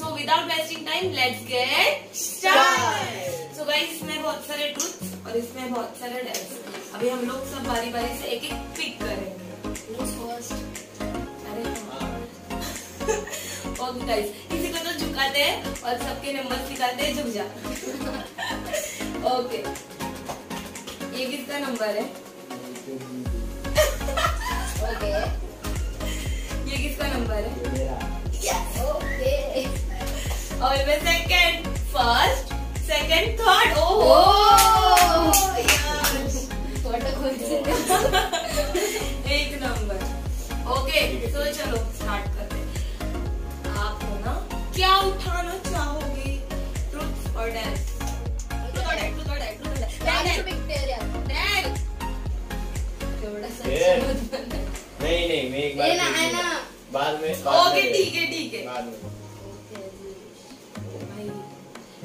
So without wasting time, let's get started. So guys, इसमें बहुत सारे ट्रूथ और इसमें बहुत सारे डेट्स अभी हम लोग सब बारी बारी से एक एक पिक करेंगे अरे ओके गाइस किसी को तो झुकाते हैं और सबके नंबर निकालते हैं झुक जा। ओके ये किसका नंबर है? Okay. ये किसका नंबर है? Okay. और मैं second first second third Oh! Oh What a coincidence. एक नंबर ओके तो चलो स्टार्ट करते हैं. आप हो ना? क्या उठाना चाहोगे? यार. नहीं नहीं मैं एक बार ये ना, है ना. बाद में बाद ओके ठीक है ठीक है. बाद में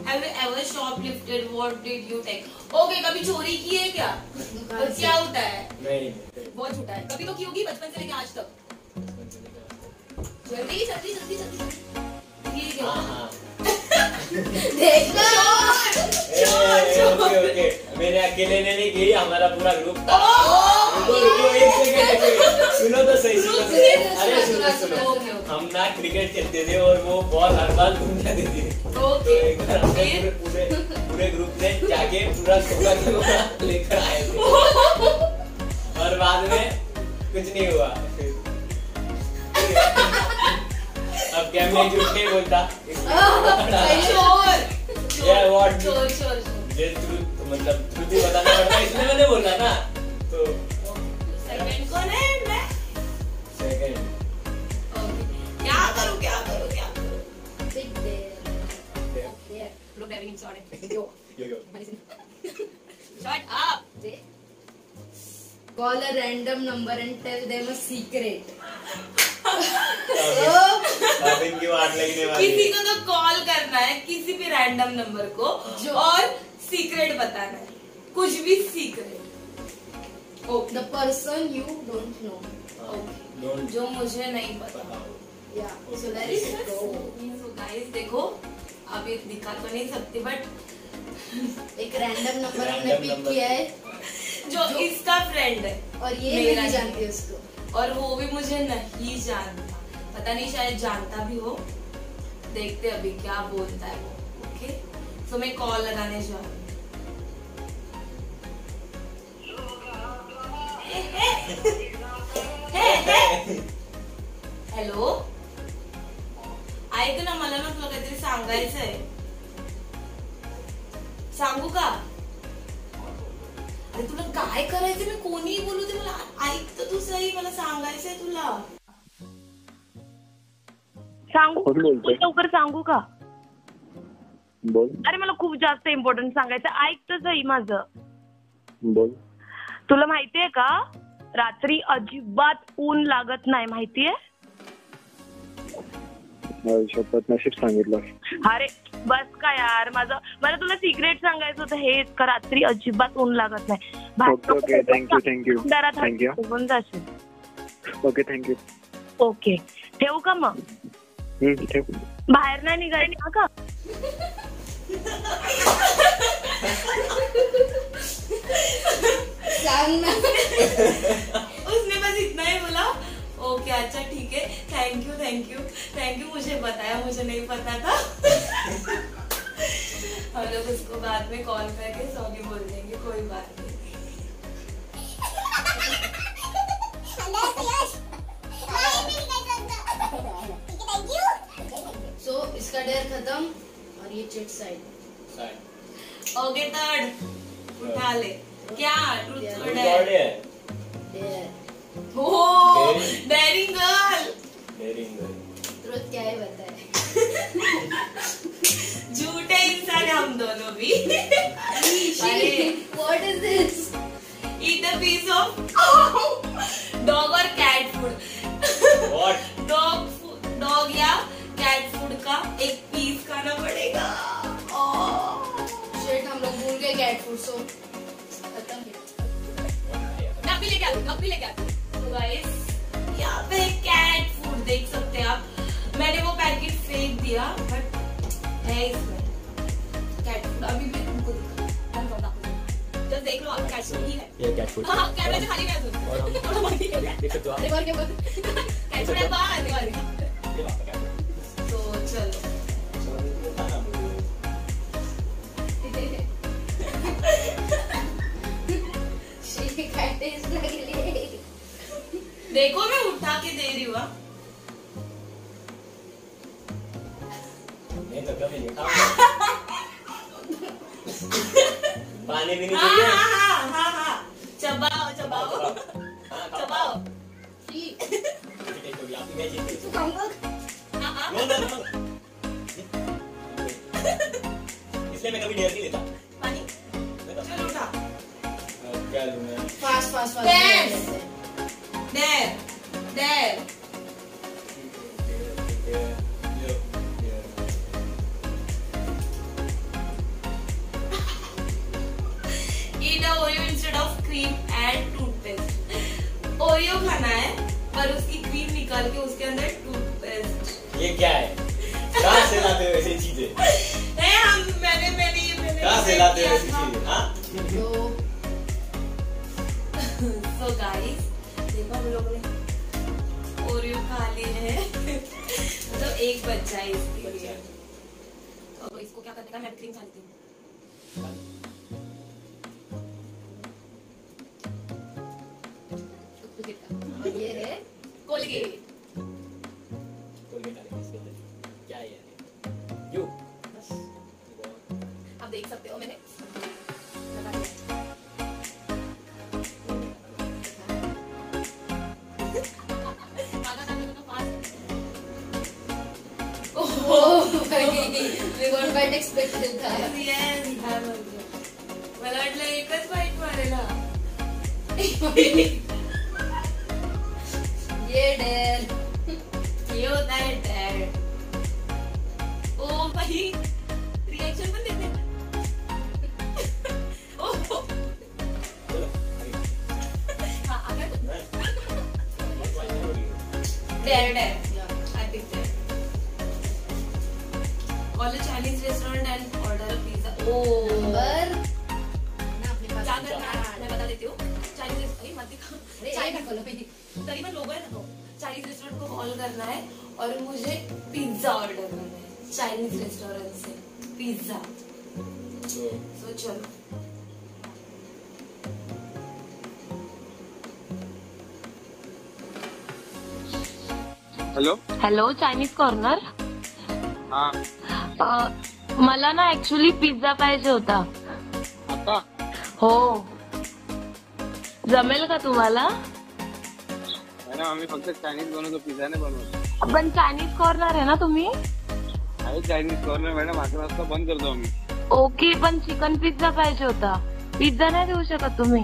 Have you ever shoplifted? What did you take? Okay, कभी चोरी की है क्या? क्या होता है? नहीं बहुत झूठा है। कभी तो की होगी बचपन से लेके आज तक। जल्दी जल्दी जल्दी जल्दी। ये क्या? हाँ हाँ. ए, ओके ओके मैंने अकेले ने नहीं की हमारा पूरा ग्रुप था सुनो तो सही सुनो अरे सुनो सुनो हम ना क्रिकेट खेलते थे और वो बॉल हर बार घूम जाती थी। तो एक बार हमने पूरे पूरे पूरे ग्रुप ने जाके पूरा सोलह किलो लेकर आए थे। और बाद में कुछ नहीं हुआ। अब क्या मैं झूठ नहीं बोलता। ये ट्रूथ मतलब random number and tell them a secret. अब इनकी वाट लगने वाली किसी को तो कॉल करना है किसी भी रैंडम नंबर को जो- और सीक्रेट बताना है। कुछ भी secret okay The person you don't know. Okay जो मुझे नहीं पता। बताओ। Yeah. So Very let's good. go. So guys देखो आप ये दिखा तो नहीं सकती बट एक रैंडम नंबर हमने पिक किया है। जो जो- इसका फ्रेंड है। और ये मेरा नहीं ही। जानती उसको। और वो भी मुझे नहीं जानता। पता नहीं शायद जानता भी हो। देखते अभी क्या बोलता है वो। ओके तो मैं कॉल लगाने जा रही हूँ। हॅलो ऐक ना मला ना तुला काहीतरी सांगायचं आहे सांगू का? अरे तुला काय करायचं? मी कोणी बोलू ते मला ऐक तर तू सही मला सांगायचंय तुला. सांगू. कोण बोलतोय? लवकर सांगू का? बोल. अरे मला खूप जास्त इम्पॉर्टंट सांगायचं ऐक तर सही माझं. बोल. तुला माहितीये का? रात्री अजिबात ऊन लागत नाही माहितीये? माझ्या शपथ नशीब सांगितलं. अरे बस का यार? माझं मला तुला सिक्रेट सांगायचं होतं. हेच का रात्री अजिबात ऊन लागत नाही. Okay okay thank you thank you अंधारात थँक्यू जाशील. ओके थँक्यू ओके ठेवू का मग? ठेव. बाहेर नाही निघायचं का? सांग ना. उसने बस इतना ही बोला. ओके अच्छा ठीक है। Thank you thank you thank you मुझे बताया मुझे नहीं पता था। हम लोग उसको बाद में कॉल करके सॉरी बोल देंगे कोई बात नहीं। सो इसका डेयर खत्म और ये चिट साइड ओके थर्ड उठा ले। क्या? ट्रूथ और डेयर है डेयर ओ गर्ल क्या है बताए? झूठे इंसान हम दोनों भी। अरे। What is this? eat a piece of dog और cat food. What? Dog dog या कैट फ़ूड का एक पीस खाना पड़ेगा। Shit, हम लोग भूल गए cat food so खत्म। अब भी लेके आती अब भी लेके आती गाइस यहाँ पे कैट फ़ूड देख सकते हैं आप। मैंने वो पैकेट फेंक दिया बट है इसमें। कैट फ़ूड अभी भी तुमको देख लो आप कैट फ़ूड ही है। ये कैट फ़ूड हाँ कैमरे से खाली कैसे और हम देख सकते हो आप एक बार क्या बात कैट फ़ूड है बाहर बाहर। देखो मैं उठा के दे रही हूँ हाँ। तो कभी नहीं पानी भी नहीं हाँ हाँ हाँ हाँ हाँ। चबाओ चबाओ। हाँ, चबाओ। इसलिए मैं कभी डेयर नहीं लेता। पानी। चलो उठा। क्या लूँ मैं? fast fast fast low, low. eat a Oreo instead of cream and toothpaste. Oreo खाना है पर उसकी क्रीम निकाल के उसके अंदर टूथपेस्ट ये क्या है? कहाँ से लाते हो ऐसी चीज़ें? हम मैंने मैंने ये मैंने कहाँ से लाते हो ऐसी चीज़ें? हाँ? तो सो गाइस देखो हम लोग ने ओरियो खा लिए हैं। तो एक बच्चा है इसके लिए। तो इसको क्या करने का? मैं क्रीम खाती हूँ। ये है Colgate we got quite expected था Yes, मला वाटलं एकच बाईट मारेल ये डेर ये होता है डैड ओ भाई रिएक्शन पण देते. ओ चलो आगे। हा अगर हाँ। Dad dad Call a Chinese restaurant and order a pizza. Oh. क्या करना है? मैं बता देती हूँ। चाइनीज़ अरे मत दिखा। चाइनीज़ बोलो करीबन लोगो है ना तो चाइनीज़ रेस्टोरेंट को कॉल करना है और मुझे पिज्जा ऑर्डर करना है चाइनीज़ रेस्टोरेंट से। पिज्जा तो तो चलो। हॅलो हॅलो चायनीज कॉर्नर हा। अ, मला ना ऍक्च्युली पिझ्झा पाहिजे होता. आता? हो. जमेल का तुम्हाला? आम्ही फक्त चायनीज बनवतो पिझ्झा नाही बनवतो. पण चायनीज कॉर्नर आहे ना तुम्ही? चायनीज कॉर्नर मॅडम अकरा वाजता बंद करतो आम्ही. ओके पण चिकन पिझ्झा पाहिजे होता. पिझ्झा नाही देऊ शकत तुम्ही.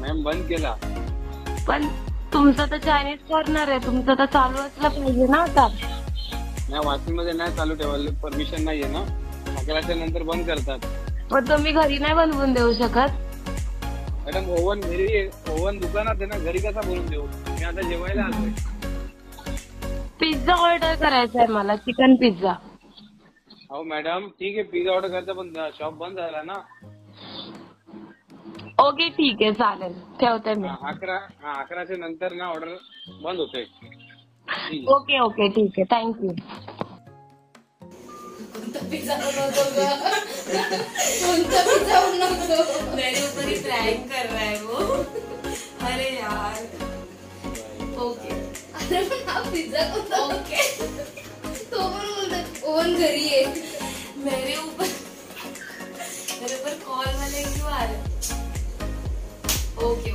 मॅम बंद केला. पण तुमचं तर चायनीज कॉर्नर आहे. तुमचं तर चालू असलं पाहिजे ना आता. नाही वाशिंगमध्ये नाही चालू ठेवायला परमिशन नाहीये ना. अकराच्या नंतर बंद करतात. मग तुम्ही घरी नाही बनवून देऊ शकत? मॅडम ओव्हन घरी ओव्हन दुकानात आहे ना घरी कसा बनवून देऊ? मी आता जेवायला आलोय. पिझ्झा ऑर्डर करायचा आहे मला चिकन पिझ्झा. हो मॅडम ठीक आहे पिझ्झा ऑर्डर करता पण शॉप बंद झाला ना. ओके ठीक आहे चालेल. ठेवते मी. हा, अकरा हा अकराच्या नंतर ना ऑर्डर बंद होते ओके ओके ठीक कोणता पिझ्झा बनवतो मेरे ऊपर ही प्रैंक कर रहा है वो। अरे यार। ओके। अरे हा पिझ्झा कोणता ओके। तो ओव्हन मेरे ऊपर मेरे ऊपर कॉल वाले क्यों आ रहे ओके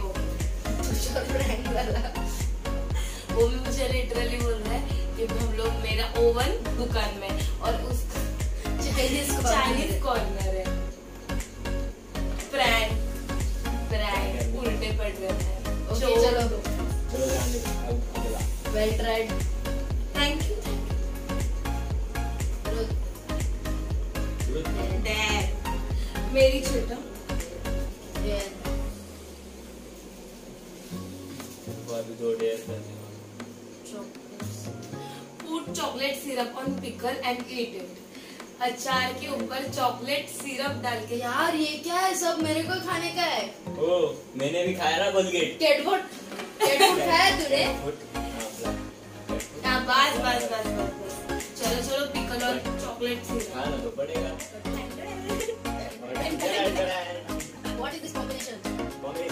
मुझे लिटरली बोल रहा है कि हम लोग मेरा ओवन दुकान में और उस चाइनीज़ चाइनीज़ कॉर्नर है। प्रैंक प्रैंक उल्टे पड़ रहे हैं। ओके चलो well tried thank you dad मेरी छोटा। अभी करने Put chocolate syrup on pickle and eat it. अचार के ऊपर चॉकलेट सिरप डाल के। यार ये क्या है सब? मेरे को खाने का है। ओ मैंने भी खाया ना कोलगेट कैटफूड कैटफूड खाया तूने? हाँ बस बस बस बस बस। चलो चलो पिकल और चॉकलेट सिरप खाना तो पड़ेगा। What is this combination mummy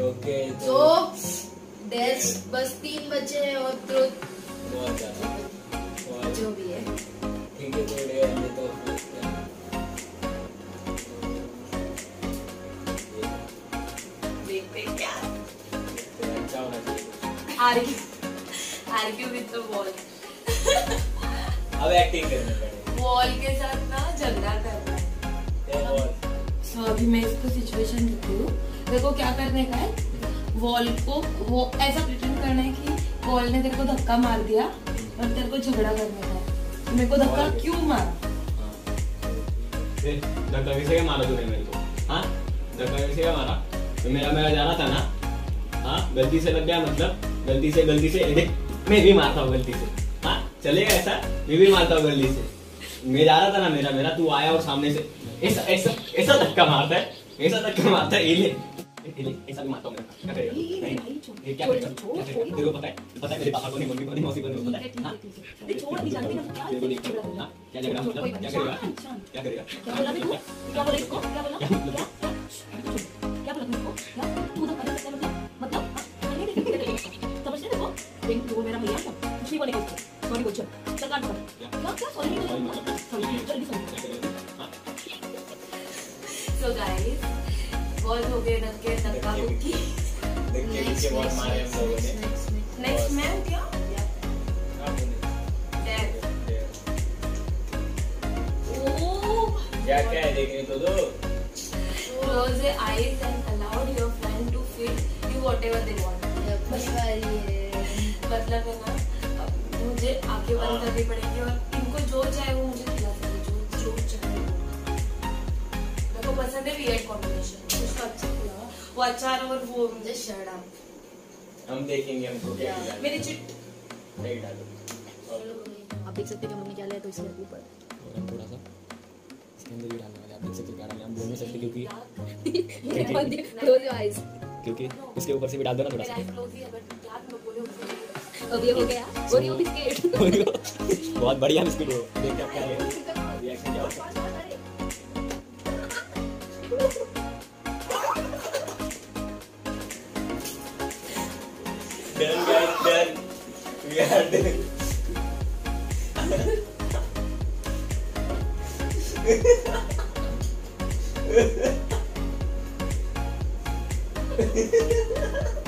okay तो डेस बस तीन बचे हैं और वॉल के साथ ना झगड़ा करना है। सो अभी मैं इसको सिचुएशन देती हूँ। देखो क्या करने का है? वॉल को वो ऐसा प्रिटेंड करना है कि वॉल ने तेरे को धक्का मार दिया और तेरे को झगड़ा करने का है। मेरे को धक्का क्यों मारा? धक्का किसे क्या मारा तूने मेरे को? हाँ? धक्का किसे क्या मारा? तो मेरा मेरा जा रहा था ना? हाँ? गलती से लग गया मतलब? गलती से गलती से। देख मैं भी मारता हूँ गलती से। हाँ? चलेगा ऐसा? मैं भी मारता हूँ गलती से। मैं आ रहा था ना मेरा मेरा तू आया और सामने से ऐसा ऐसा ऐसा धक्का मारता है ऐसा धक्का मारता है ये ले ये ले, ऐसा भी मारता हूँ मैं। क्या करेगा? क्या ये क्या करेगा? क्या तेरे को पता है पता है मेरे पापा को नहीं मम्मी को नहीं मौसी को नहीं पता है हाँ तेरे को नहीं पता हाँ क्या झगड़ा मतलब क्या करेगा? क्या करेगा? क्या करेगा क्या बोला इसको क्या बोला? सो गाइस बहुत हो गए धक्के धक्का मुक्की देखिए पीछे बहुत मारे हम लोगों ने नेक्स्ट मैं। हूँ क्या बोले। Oh, क्या क्या है देखने तो दो। Close your eyes and allow your friend to feed you whatever they want. अपनी बारी मतलब है ना? मुझे आँखें बंद करनी पड़ेगी और इनको जो चाहे वो मुझे खिला सकते जो जो चाहे वो। मेरे को पसंद है वियर्ड कॉम्बिनेशन उसका अच्छा खिला वो अचार और वो मुझे शर्ट आप हम देखेंगे हमको क्या मेरी चिट है। एक डालो आप देख सकते हैं कि हमने क्या लिया तो इसके ऊपर। थोड़ा सा। इसके अंदर भी डालने वाले आप देख सकते हो क्या डालना है, हम बोल नहीं सकते क्योंकि क्लोज योर आईज क्योंकि इसके ऊपर से भी डाल दो ना थोड़ा सा। ही गया। और ये बिस्किट बहुत बढ़िया बिस्किट क्या है। Reaction are done. कैमरा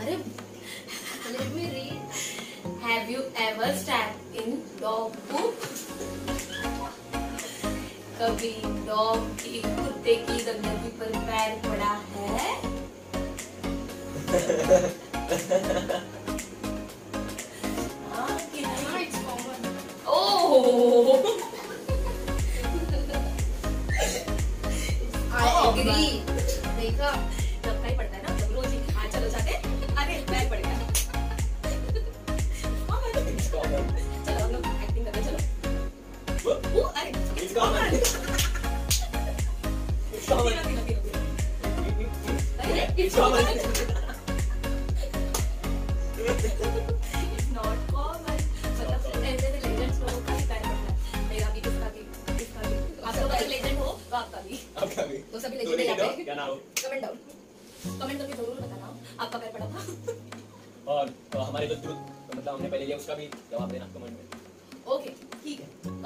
अरे let me read. Have you ever stepped in dog poop? कभी डॉग की कुत्ते की गंदगी पर पैर पड़ा है हाँ? हाँ, I agree. देखा लगता ही पड़ता ही ठीक है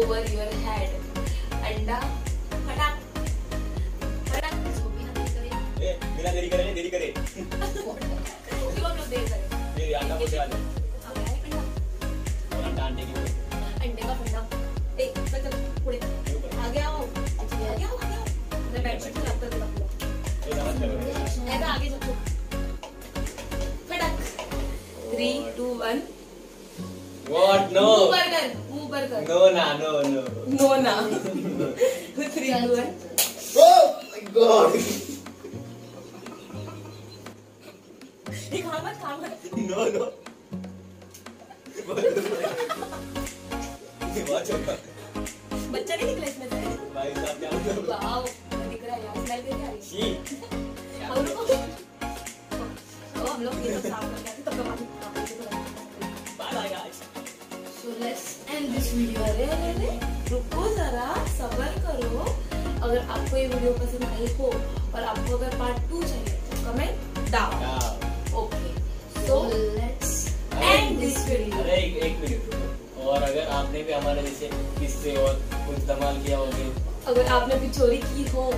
ओवर योर हेड अंडा फटाक फटाक इसको भी देख करे. ए बिना देरी करे देरी करे. क्यों हम लोग देर करें? ये अंडा बोलते वाले अंडा अंडा की का फंडा आगे मैं बेडशीट से ऐसा चलो फटाक three two one what no मुँह मुँह बर्गर नो ना नो नो नो ना three two one oh my God ये खा मत खा मत। नो नो बच्चा नहीं निकला इसमें से? भाई साहब क्या वाओ दिख रहा है यार? स्मेल कैसी आ रही शी हम लोग तो हम लोग ये सब साफ़ करके से तो bye bye guys this video. अरे अरे रुको जरा सबर करो अगर आपको ये वीडियो पसंद आई हो और आपको अगर पार्ट टू चाहिए तो comment down okay so let's end this video अरे एक एक मिनट और अगर आपने भी हमारे जैसे किस्से और कुछ धमाल किया होगे अगर आपने भी चोरी की हो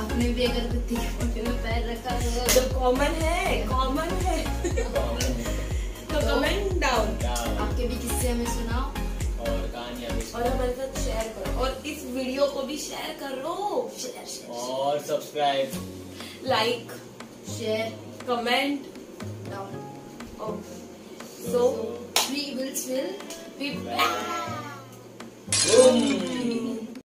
आपने भी अगर कुत्ते के पोटे में पैर रखा हो जो कॉमन है कॉमन है तो कमेंट डाउन आपके भी किस्से हमें सुनाओ और कहानियाँ भी और हमारे साथ शेयर करो। और इस वीडियो को भी शेयर करो। शेयर शेयर और subscribe like share comment down okay so we will back Boom.